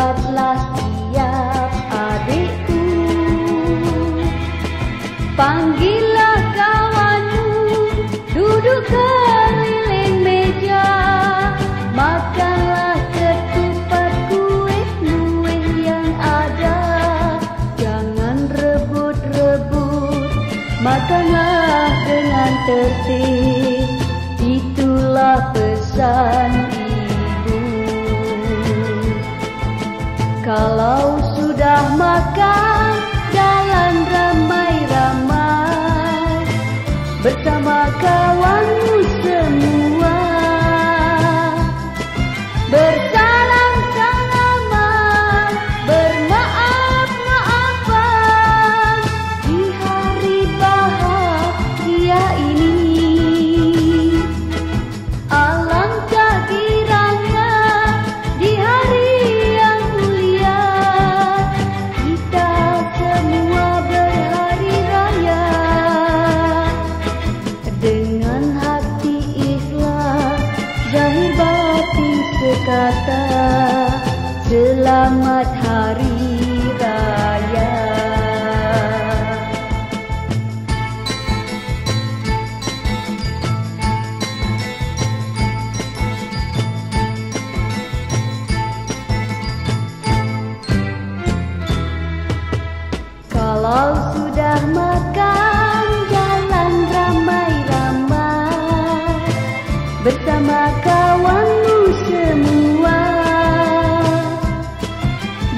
cepatlah siap adikku. Panggillah kawanmu duduk keliling meja. Makanlah ketupat kue-kue yang ada. Jangan rebut-rebut Makanlah dengan tertib. Itulah pesan Kalau sudah makan kata selamat hari raya. Kalau sudah makan jalan ramai-ramai. Bersama kawanmu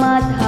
মাথা